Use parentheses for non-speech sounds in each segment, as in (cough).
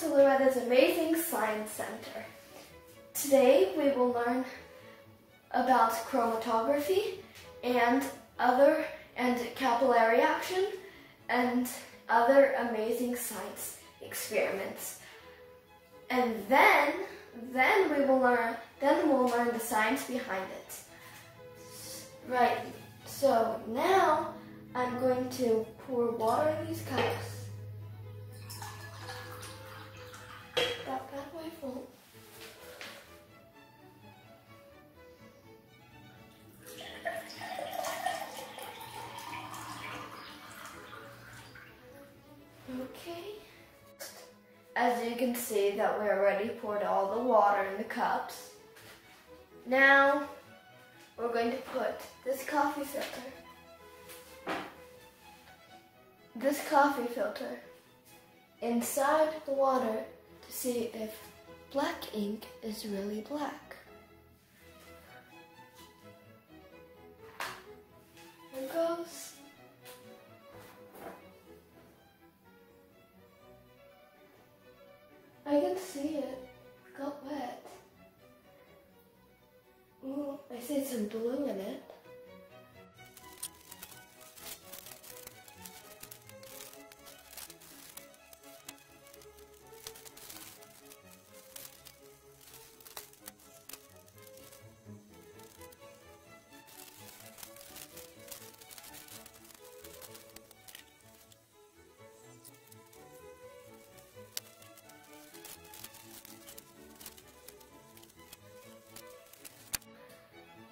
to Lauretta's Amazing Science Center. Today we will learn about chromatography and other and capillary action and other amazing science experiments. And then then we will learn then we'll learn the science behind it. Right. So now I'm going to pour water in these cups. Can see that we already poured all the water in the cups. Now we're going to put this coffee filter, this coffee filter inside the water to see if black ink is really black. Here goes. Ooh, I see some blue in it.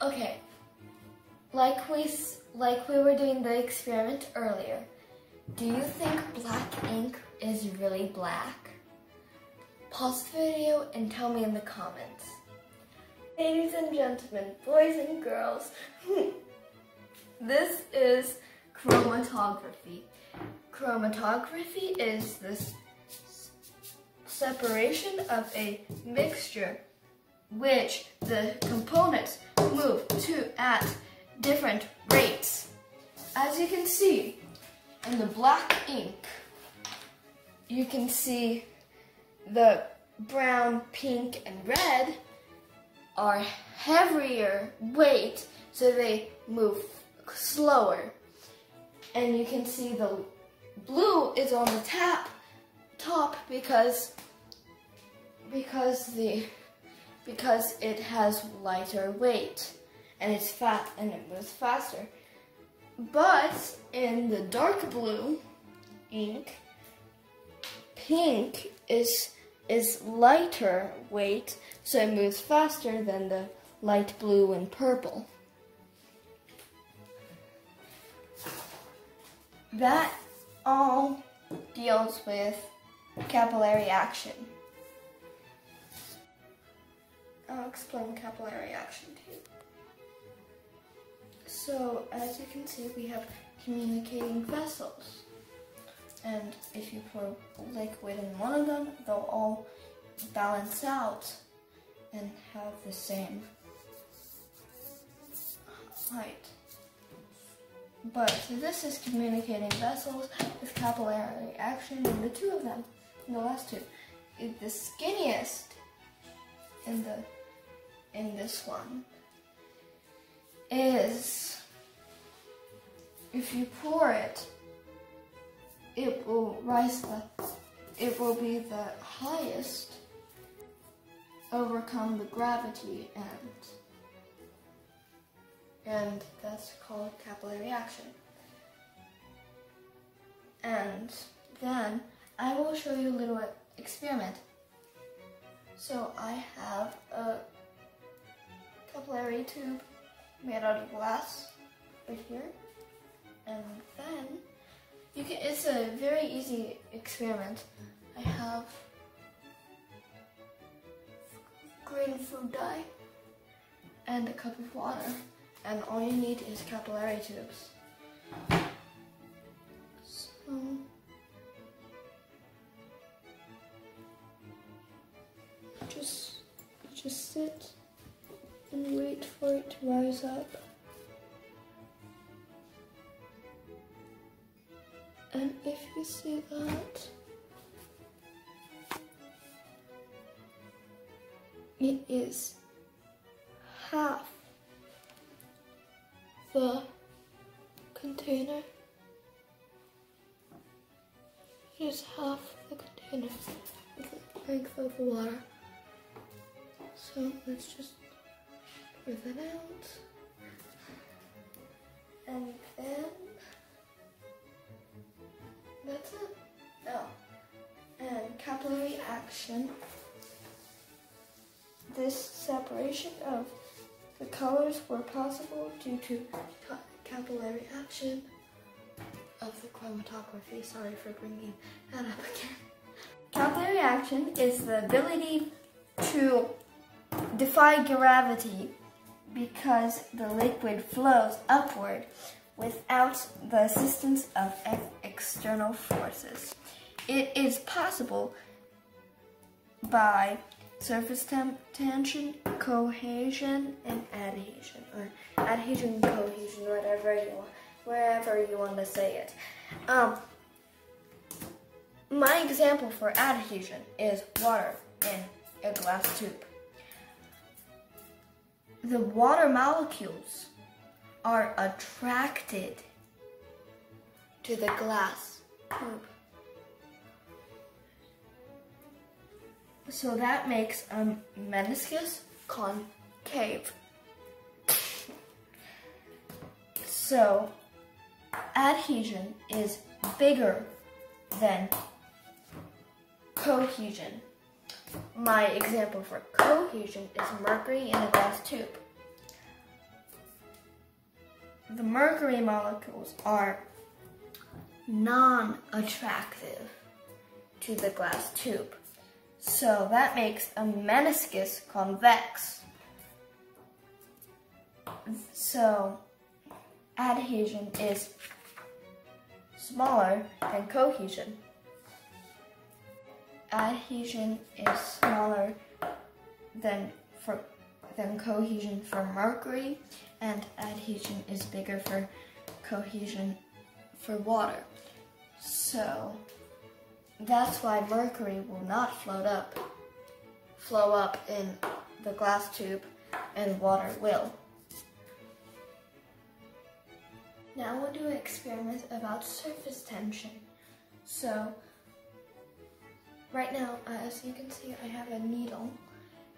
Okay, like we like we were doing the experiment earlier. Do you think black ink is really black? Pause the video and tell me in the comments. Ladies and gentlemen, boys and girls, (laughs) this is chromatography. Chromatography is this separation of a mixture which the components move to at different rates. As you can see in the black ink, you can see the brown, pink, and red are heavier weight, so they move slower. And you can see the blue is on the tap top because because the because it has lighter weight and it's fat and it moves faster. But in the dark blue ink, pink is is lighter weight, so it moves faster than the light blue and purple. That all deals with capillary action. I'll explain capillary action to you. So, as you can see, we have communicating vessels. And if you pour liquid in one of them, they'll all balance out and have the same height. But this is communicating vessels with capillary action in the two of them, the last two. The skinniest in the in this one is if you pour it, it will rise the, it will be the highest, overcome the gravity and, and that's called capillary action. And then I will show you a little experiment. So I have tube made out of glass right here. And then you can it's a very easy experiment. I have green food dye and a cup of water and all you need is capillary tubes. So just just sit and wait for it to rise up. And if you see that, it is half the container. It is half the container the length of the water. So let's just out. And then that's it. Oh. And capillary action. This separation of the colors were possible due to capillary action of the chromatography. Sorry for bringing that up again. Capillary action is the ability to defy gravity because the liquid flows upward without the assistance of external forces. It is possible by surface tension, cohesion, and adhesion, or adhesion, cohesion, whatever you want, wherever you want to say it. Um, my example for adhesion is water in a glass tube. The water molecules are attracted to the glass. So that makes a meniscus concave. So adhesion is bigger than cohesion. My example for cohesion is mercury in a glass tube. The mercury molecules are non-attractive to the glass tube. So that makes a meniscus convex. So adhesion is smaller than cohesion. Adhesion is smaller than for than cohesion for mercury and adhesion is bigger for cohesion for water. So that's why mercury will not float up, flow up in the glass tube and water will. Now we'll do an experiment about surface tension. So, right now, uh, as you can see, I have a needle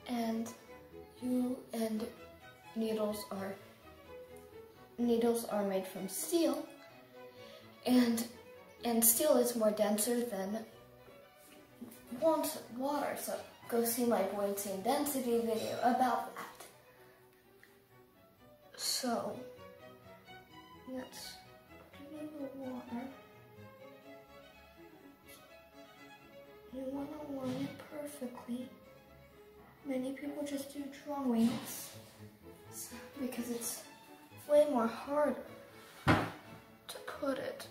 and you and needles are needles are made from steel and and steel is more denser than water, so go see my buoyancy and density video about that. So, let's do the water. Many people just do drawings because it's way more harder to put it.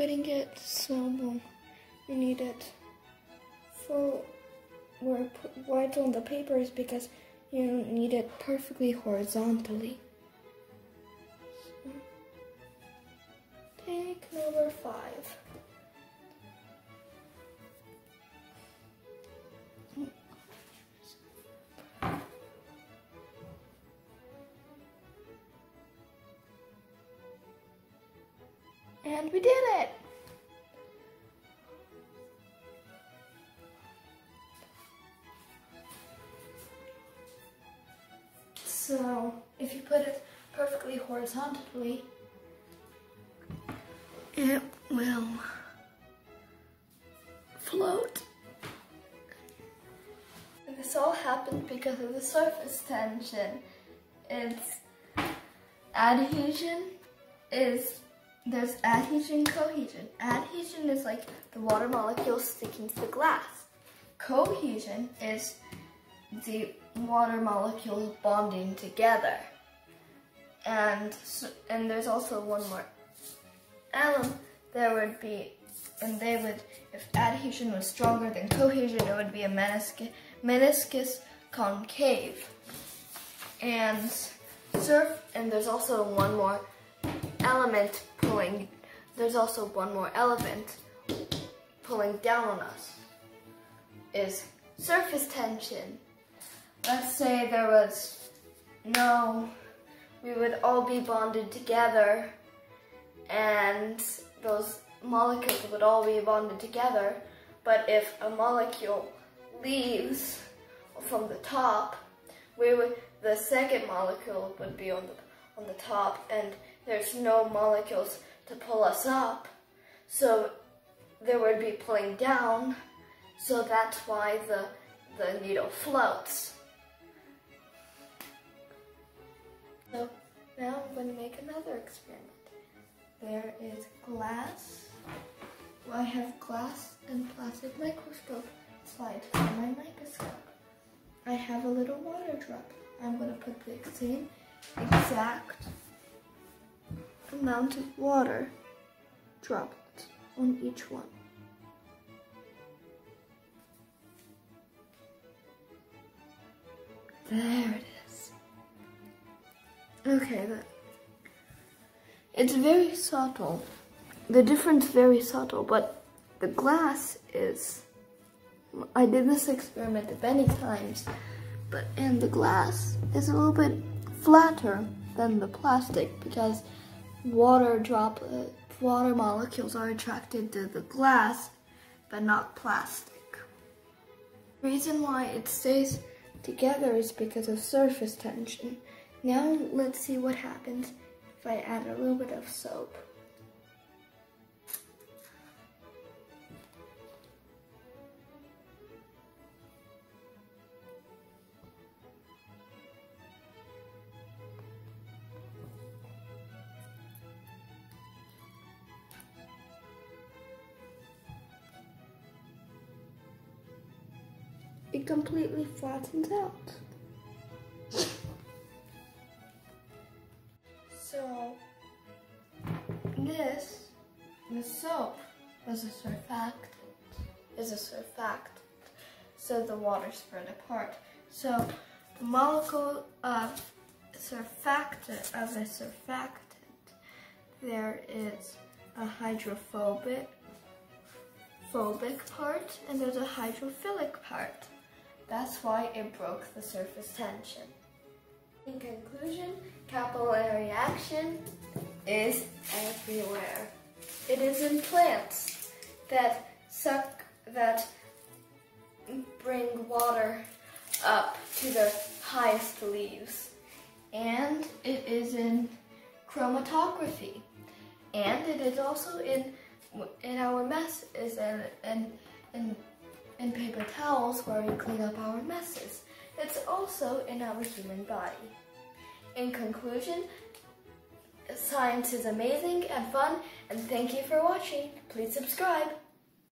Putting it so you need it full were white on the papers because you need it perfectly horizontally. So, take number five. And we did it! So if you put it perfectly horizontally, it will float. This all happened because of the surface tension. It's adhesion is there's adhesion cohesion. Adhesion is like the water molecules sticking to the glass. cohesion is the water molecules bonding together. And, and there's also one more element. There would be, and they would, if adhesion was stronger than cohesion, it would be a meniscus, meniscus concave. And surf, and there's also one more element pulling, there's also one more element pulling down on us, is surface tension. Let's say there was no, we would all be bonded together and those molecules would all be bonded together, but if a molecule leaves from the top, we would, the second molecule would be on the, on the top and there's no molecules to pull us up. So there would be pulling down. So that's why the, the needle floats. So now I'm going to make another experiment. There is glass. I have glass and plastic microscope slide on my microscope. I have a little water drop. I'm going to put the same exact amount of water dropped on each one. There it is. Okay, then. It's very subtle. The difference very subtle, but the glass is I did this experiment many times, but and the glass is a little bit flatter than the plastic because water drop uh, water molecules are attracted to the glass, but not plastic. The reason why it stays together is because of surface tension. Now let's see what happens if I add a little bit of soap. It completely flattens out. So this, the soap, was a surfactant, is a surfactant. So the water spread apart. So the molecule of surfactant of a surfactant, there is a hydrophobic phobic part and there's a hydrophilic part. That's why it broke the surface tension. In conclusion, capillary action is everywhere. It is in plants that suck, that bring water up to their highest leaves. And it is in chromatography. And it is also in in our mess is in, in, in in paper towels where we clean up our messes. It's also in our human body. In conclusion, science is amazing and fun, and thank you for watching. Please subscribe.